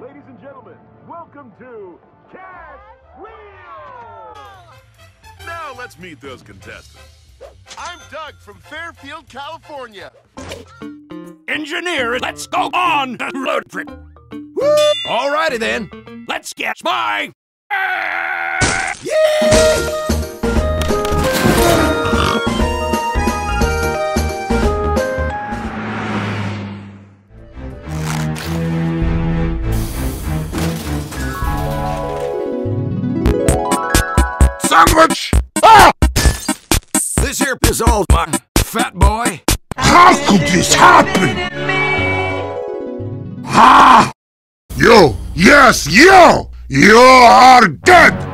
Ladies and gentlemen, welcome to Cash Wheel! Now let's meet those contestants. I'm Doug from Fairfield, California. Engineer, let's go on the road trip. Alrighty then. Let's get my. Sandwich! Ah! This here is all mine, fat boy. How could this happen? Ah! You, yes, you! You are dead!